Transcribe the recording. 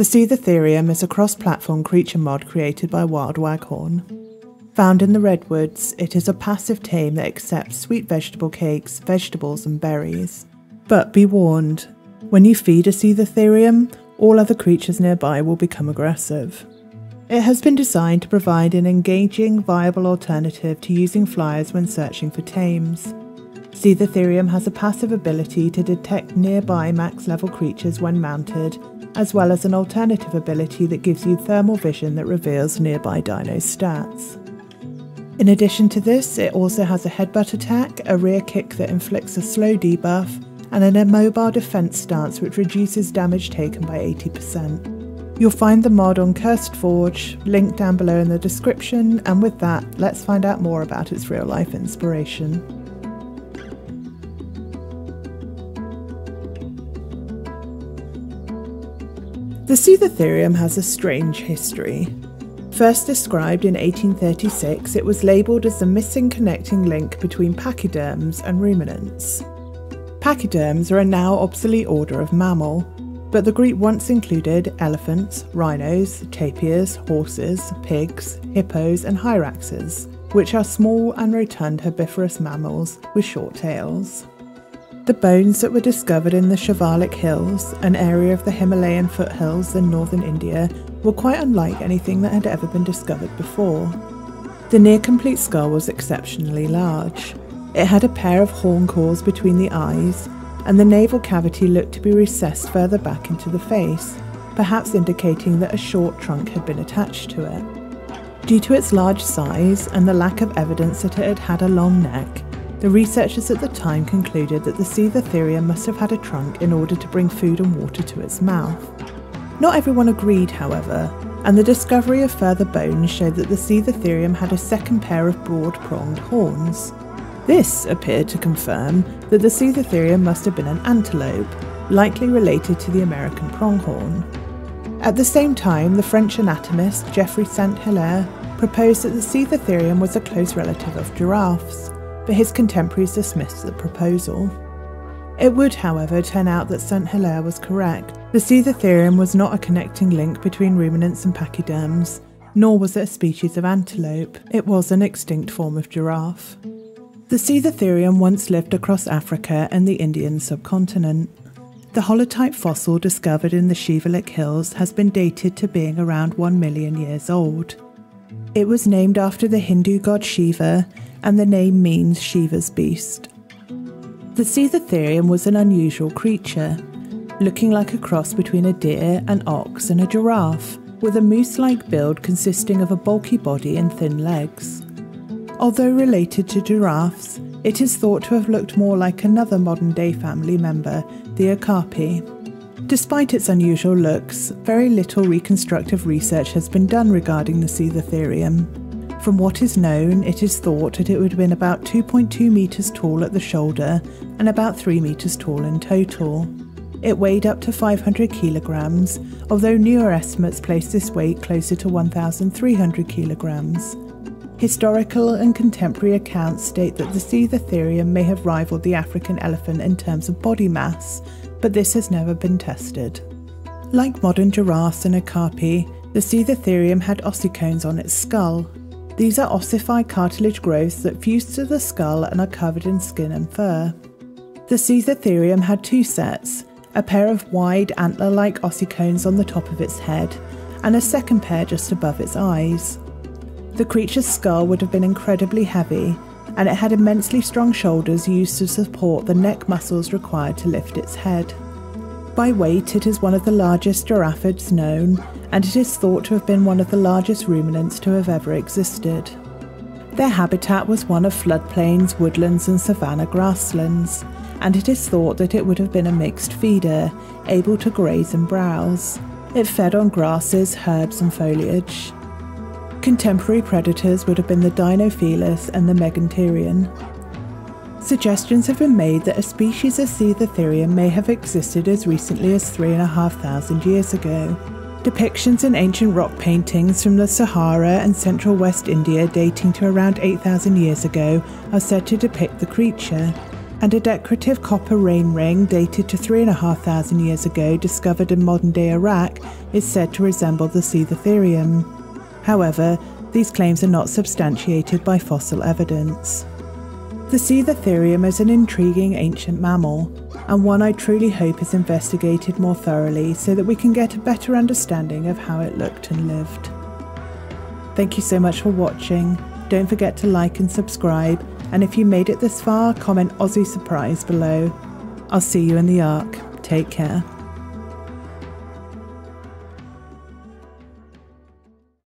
The Sivatherium is a cross platform creature mod created by Wild Waghorn. Found in the redwoods, it is a passive tame that accepts sweet vegetable cakes, vegetables, and berries. But be warned, when you feed a Sivatherium, all other creatures nearby will become aggressive. It has been designed to provide an engaging, viable alternative to using flyers when searching for tames. Sivatherium has a passive ability to detect nearby max level creatures when mounted, as well as an alternative ability that gives you thermal vision that reveals nearby dino stats. In addition to this, it also has a headbutt attack, a rear kick that inflicts a slow debuff, and an immobile defense stance which reduces damage taken by 80%. You'll find the mod on CurseForge, linked down below in the description, and with that, let's find out more about its real life inspiration. The Sivatherium has a strange history. First described in 1836, it was labelled as the missing connecting link between pachyderms and ruminants. Pachyderms are a now obsolete order of mammal, but the group once included elephants, rhinos, tapirs, horses, pigs, hippos, and hyraxes, which are small and rotund herbivorous mammals with short tails. The bones that were discovered in the Shivalik Hills, an area of the Himalayan foothills in northern India, were quite unlike anything that had ever been discovered before. The near complete skull was exceptionally large, it had a pair of horn cores between the eyes, and the nasal cavity looked to be recessed further back into the face, perhaps indicating that a short trunk had been attached to it. Due to its large size and the lack of evidence that it had had a long neck, the researchers at the time concluded that the Sivatherium must have had a trunk in order to bring food and water to its mouth. Not everyone agreed, however, and the discovery of further bones showed that the Sivatherium had a second pair of broad pronged horns. This appeared to confirm that the Sivatherium must have been an antelope, likely related to the American pronghorn. At the same time, the French anatomist Geoffroy Saint Hilaire proposed that the Sivatherium was a close relative of giraffes, but his contemporaries dismissed the proposal. It would, however, turn out that Saint Hilaire was correct. The Sivatherium was not a connecting link between ruminants and pachyderms, nor was it a species of antelope. It was an extinct form of giraffe. The Sivatherium once lived across Africa and the Indian subcontinent. The holotype fossil discovered in the Shivalik Hills has been dated to being around 1 million years old. It was named after the Hindu god Shiva, and the name means Shiva's beast. The Sivatherium was an unusual creature, looking like a cross between a deer, an ox, and a giraffe, with a moose like build consisting of a bulky body and thin legs. Although related to giraffes, it is thought to have looked more like another modern day family member, the okapi. Despite its unusual looks, very little reconstructive research has been done regarding the Sivatherium. From what is known, it is thought that it would have been about 2.2 metres tall at the shoulder and about 3 metres tall in total. It weighed up to 500 kilograms, although newer estimates place this weight closer to 1,300 kilograms. Historical and contemporary accounts state that the Sivatherium may have rivaled the African elephant in terms of body mass, but this has never been tested. Like modern giraffes and okapi, the Sivatherium had ossicones on its skull. These are ossified cartilage growths that fuse to the skull and are covered in skin and fur. The Sivatherium had two sets a pair of wide antler like ossicones on the top of its head, and a second pair just above its eyes. The creature's skull would have been incredibly heavy, and it had immensely strong shoulders used to support the neck muscles required to lift its head. By weight, it is one of the largest giraffids known, and it is thought to have been one of the largest ruminants to have ever existed. Their habitat was one of floodplains, woodlands, and savanna grasslands, and it is thought that it would have been a mixed feeder, able to graze and browse. It fed on grasses, herbs, and foliage. Contemporary predators would have been the Dinofelis and the Megantereon. Suggestions have been made that a species of Sivatherium may have existed as recently as 3,500 years ago. Depictions in ancient rock paintings from the Sahara and central West India dating to around 8,000 years ago are said to depict the creature. and a decorative copper rein ring dated to 3,500 years ago, discovered in modern day Iraq, is said to resemble the Sivatherium. However, these claims are not substantiated by fossil evidence. The Sivatherium is an intriguing ancient mammal, and one I truly hope is investigated more thoroughly so that we can get a better understanding of how it looked and lived. Thank you so much for watching. Don't forget to like and subscribe, and if you made it this far, comment Aussie Surprise below. I'll see you in the Ark. Take care.